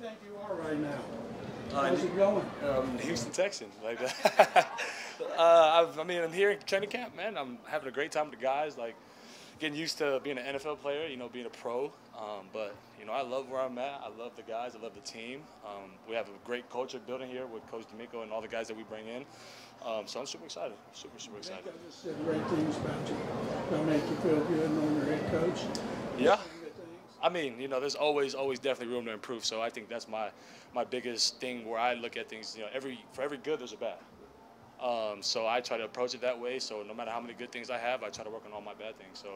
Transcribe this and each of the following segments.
think you are right now? Uh, How's it going? Um, Houston Texans, like that. uh, I've, I mean, I'm here in training camp, man. I'm having a great time with the guys, like getting used to being an NFL player, you know, being a pro. Um, but you know, I love where I'm at. I love the guys. I love the team. Um, we have a great culture building here with Coach DeMeco and all the guys that we bring in. Um, so I'm super excited. Super, super excited. I just said great things about you. Don't make you feel good knowing your head coach. Yeah. Good things. I mean, you know, there's always, always definitely room to improve. So I think that's my, my biggest thing where I look at things. You know, every for every good there's a bad. Um, so I try to approach it that way. So no matter how many good things I have, I try to work on all my bad things. So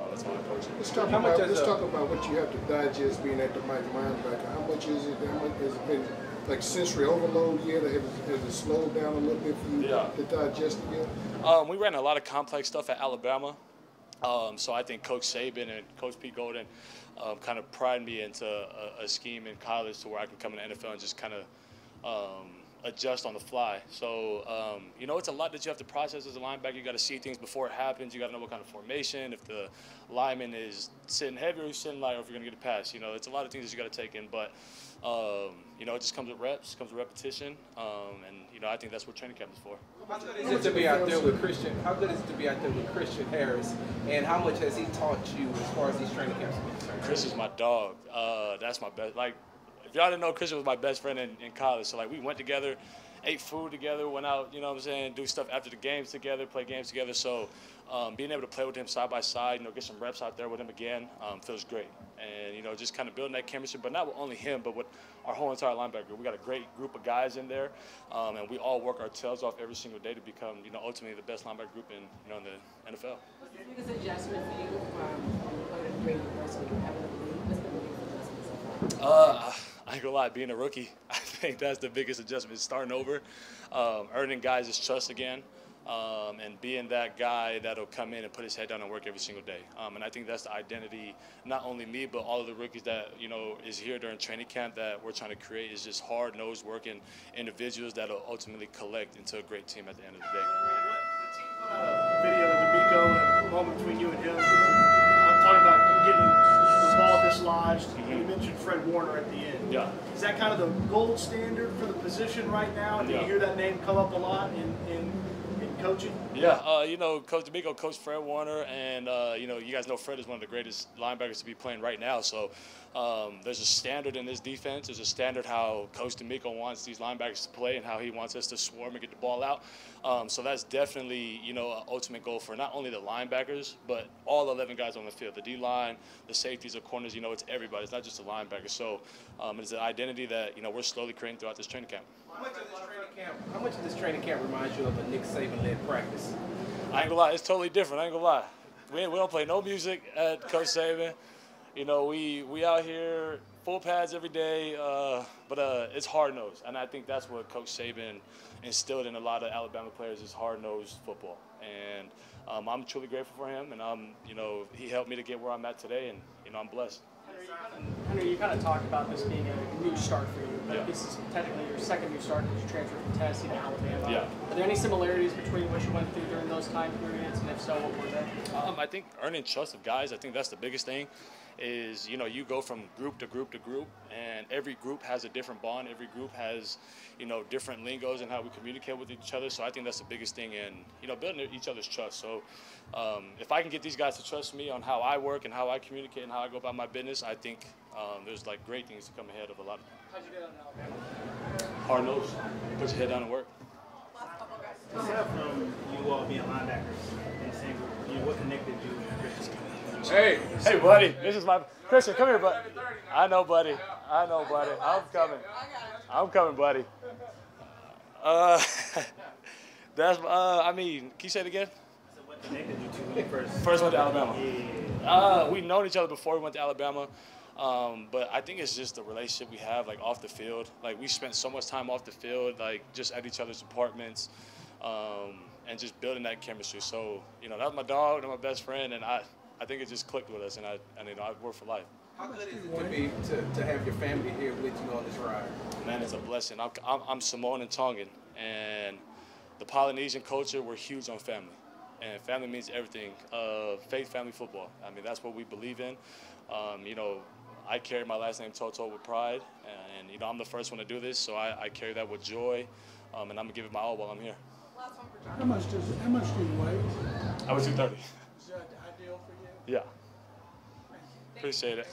uh, that's how I approach it. Let's talk How about does let's talk about what you have to digest being at the Mike linebacker. How much is it? How much has it been like sensory overload yet? Has, has it slowed down a little bit for you Yeah. to digest it yet? Um, we ran a lot of complex stuff at Alabama. Um, so I think Coach Saban and Coach Pete Golding um, kind of pried me into a, a scheme in college to where I can come in the NFL and just kind of um, adjust on the fly. So, um, you know, it's a lot that you have to process as a linebacker. You got to see things before it happens. You got to know what kind of formation, if the lineman is sitting heavy or he's sitting light, or if you're going to get a pass. You know, it's a lot of things that you got to take in. But, um, you know, it just comes with reps, comes with repetition. Um, and, you know, I think that's what training camp is for. How good is it to be out there with Christian? How good is it to be out there with Christian Harris? And how much has he taught you as far as these training camps are concerned? Chris is my dog. Uh, that's my best. Like, if y'all didn't know, Christian was my best friend in, in college. So like, we went together, ate food together, went out. You know what I'm saying? Do stuff after the games together, play games together. So um, being able to play with him side by side, you know, get some reps out there with him again, um, feels great. And you know, just kind of building that chemistry, but not with only him, but with our whole entire linebacker. Group. We got a great group of guys in there, um, and we all work our tails off every single day to become, you know, ultimately the best linebacker group in, you know, in the NFL. What's the biggest adjustment for you from when you played in grade first you? What's the biggest adjustment so far? Uh, I ain't gonna lie, being a rookie, I think that's the biggest adjustment. Starting over, um, earning guys' trust again, um, and being that guy that'll come in and put his head down and work every single day. Um, and I think that's the identity, not only me, but all of the rookies that you know is here during training camp that we're trying to create is just hard-nosed working individuals that'll ultimately collect into a great team at the end of the day. uh, video of DeMeco moment between you and him. I'm talking about getting ball dislodged. You mm-hmm. mentioned Fred Warner at the end. Yeah. Is that kind of the gold standard for the position right now? Do Yeah. you hear that name come up a lot in, in, in coaching? Yeah, uh, you know, Coach DeMeco, Coach Fred Warner, and uh, you know, you guys know Fred is one of the greatest linebackers to be playing right now. So um, there's a standard in this defense. There's a standard how Coach DeMeco wants these linebackers to play and how he wants us to swarm and get the ball out. Um, so that's definitely you know an ultimate goal for not only the linebackers but all 11 guys on the field, the D line, the safeties, the corners. You know, it's everybody. It's not just the linebackers. So um, it's an identity that you know we're slowly creating throughout this training camp. How much of this training camp? How much of this training camp reminds you of a Nick Practice? I ain't gonna lie, it's totally different. I ain't gonna lie. We, we don't play no music at Coach Saban. You know, we we out here full pads every day, uh, but uh, it's hard nosed, and I think that's what Coach Saban instilled in a lot of Alabama players is hard nosed football. And um, I'm truly grateful for him, and um, you know, he helped me to get where I'm at today, and you know, I'm blessed. Henry, you kind of talked about this being a new start for you, but Yeah. this is technically your second new start because you transferred from Tennessee to Alabama. Yeah. Are there any similarities between what you went through during those time periods, and if so, what were they? Um, I think earning trust of guys. I think that's the biggest thing. Is you know you go from group to group to group, and every group has a different bond. Every group has, you know, different lingos and how we communicate with each other. So I think that's the biggest thing in you know building each other's trust. So um, if I can get these guys to trust me on how I work and how I communicate and how I go about my business, I think um, there's like great things to come ahead of a lot of How'd you get on hard nose. Put your head down and work. Aside from you all being linebackers in the same group, you know, what connected you and Christian? Hey, hey, buddy. This is my Christian. Come here, buddy. I know, buddy. I know, buddy. I'm coming. I'm coming, buddy. Uh, that's. Uh, I mean, can you say it again? So what connected you two when you first? Went to Alabama. Uh, we've known each other before we went to Alabama. Um, but I think it's just the relationship we have, like off the field. Like we spent so much time off the field, like just at each other's apartments, um, and just building that chemistry. So you know, that's my dog, that's my best friend, and I, I think it just clicked with us, and I, and you know, I work for life. How good is it to be to, to have your family here with you on this ride? Man, it's a blessing. I'm, I'm, I'm Samoan and Tongan, and the Polynesian culture, we're huge on family. And family means everything. Uh, faith, family, football. I mean, that's what we believe in. Um, you know, I carry my last name To'oto'o with pride, and, and, you know I'm the first one to do this, so I, I carry that with joy, um, and I'm gonna give it my all while I'm here. How much does, how much do you weigh? I was 230. Is that ideal for you? Yeah. Appreciate it.